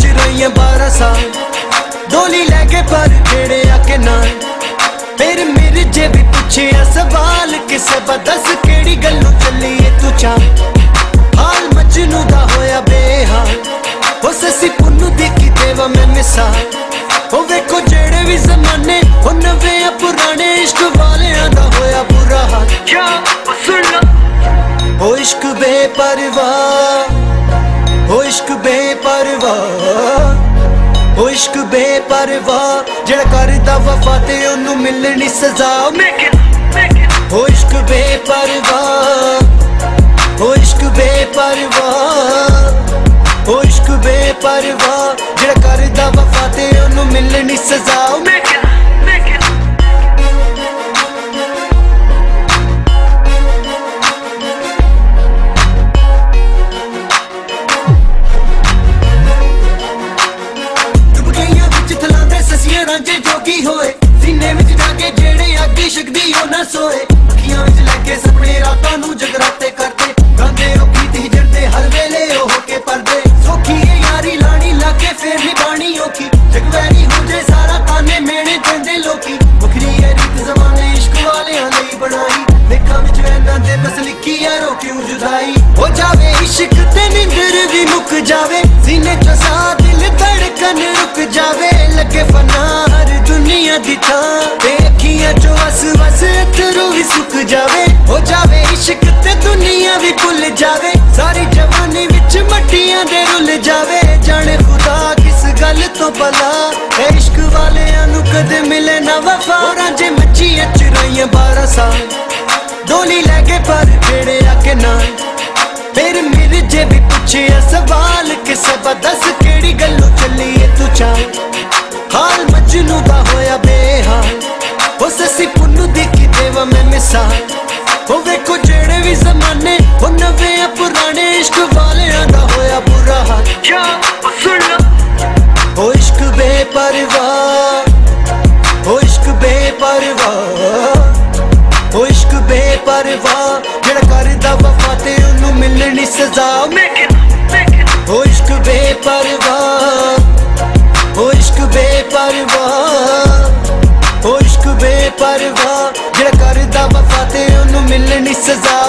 ਰਹੀਆਂ 12 ਸਾਲ। ਡੋਲੀ ਲੈ ਕੇ ਪਰ ਜਿਹੜੇ ਆ ਕੇ ਨਾਲ ਫਿਰ ਮੇਰੇ ਜੇ ਵੀ ਪੁੱਛਿਆ ਸਵਾਲ ਕਿਸੇ ਬਦਸ ਕਿਹੜੀ ਗੱਲੋਂ ਚੱਲੀ ਏ ਤੂੰ ਚਾ ਹਾਲ ਮਜਨੂ ਦਾ ਹੋਇਆ ਬੇਹਾਲ। ਉਹ ਸਸੀ ਪੁੰਨੂ ਦੀ ਕੀ ਦੇਵਾ ਮੈਂ ਮਿਸਾਲ। ਉਹ ਵੇਖੋ ਜਿਹੜੇ ਵੀ ਜ਼ਮਾਨੇ ਉਹ ਨਵੇਂ ਆ ਪੁਰਾਣੇ ਇਸ਼ਕ ਵਾਲਿਆਂ ਦਾ ਹੋਇਆ ਬੁਰਾ ਹਾਲ। ਜਾ ਸੁਣ ਉਹ ਇਸ਼ਕ ਬੇਪਰਵਾਹ। ਇਸ਼ਕ ਬੇਪਰਵਾਹ ਉਹ ਇਸ਼ਕ ਬੇਪਰਵਾਹ ਜਿਹੜਾ ਕਰਦਾ ਵਫਾ ਤੇ ਉਹਨੂੰ ਮਿਲਣੀ ਸਜ਼ਾ। ਉਹ ਇਸ਼ਕ ਬੇਪਰਵਾਹ ਉਹ ਇਸ਼ਕ ਬੇਪਰਵਾਹ ਉਹ ਇਸ਼ਕ ਬੇਪਰਵਾਹ ਜਿਹੜਾ ਕਰਦਾ ਵਫਾ ਤੇ ਉਹਨੂੰ ਮਿਲਣੀ ਸਜ਼ਾ। ਮੇਕ ਵਿੱਚ ਇਹਨਾਂ ਬਸ ਲਿਖੀ ਯਾਰੋ ਕਿਉਂ ਜੁਦਾਈ। ਹੋ ਜਾਵੇ ਇਸ਼ਕ ਤੇ ਨਿੰਦਰ ਵੀ ਮੁੱਕ ਜਾਵੇ। ਸੀਨੇ ਚ ਸਾਹ ਦਿਲ ਧੜਕਨ ਰੁਕ ਜਾਵੇ। ਲੱਗੇ ਫਨਾ ਹਰ ਦੁਨੀਆ ਦੀ ਥਾਂ। ਤੇ ਅੱਖੀਆਂ ਚੋਂ ਵਸ ਵਸ ਅਥਰੂ ਵੀ ਸੁੱਕ ਜਾਵੇ। ਹੋ ਜਾਵੇ ਇਸ਼ਕ ਤੇ ਦੁਨੀਆ ਵੀ ਭੁੱਲ ਜਾਵੇ। ਸਾਰੀ ਜਵਾਨੀ ਵਿੱਚ ਮੱਟੀਆਂ ਦੇ ਰੁੱਲ ਜਾਵੇ। ਜਾਣੇ ਖੁਦਾ ਕਿਸ ਗੱਲ ਤੋਂ ਭਲਾ। ਇਸ਼ਕ ਵਾਲਿਆਂ ਨੂੰ ਕਦੇ ਮਿਲੇ ਨਾ ਵਫਾ। ਰਾਂਝੇ ਮੱਛੀਆਂ ਚੁਰਾਈਆਂ 12 ਸਾਲ। ਡੋਲੀ ਪਰ ਜਿਹੜੇ ਆ ਕੇ ਨਾਲ ਫਿਰ ਮੇਰੇ ਜੇ ਵੀ ਪੁੱਛਿਆ ਸਵਾਲ ਕਿਸੇ ਬਦਸ ਬੇਪਰਵਾਹ ਜਿਹੜਾ ਕਰਦਾ ਵਫਾ ਤੇ ਉਹਨੂੰ ਮਿਲਣੀ ਸਜ਼ਾ। ਉਹ ਇਸ਼ਕ ਬੇਪਰਵਾਹ ਉਹ ਇਸ਼ਕ ਬੇਪਰਵਾਹ ਉਹ ਇਸ਼ਕ ਬੇਪਰਵਾਹ ਜਿਹੜਾ ਕਰਦਾ ਵਫਾ ਤੇ ਉਹਨੂੰ ਮਿਲਣੀ ਸਜ਼ਾ।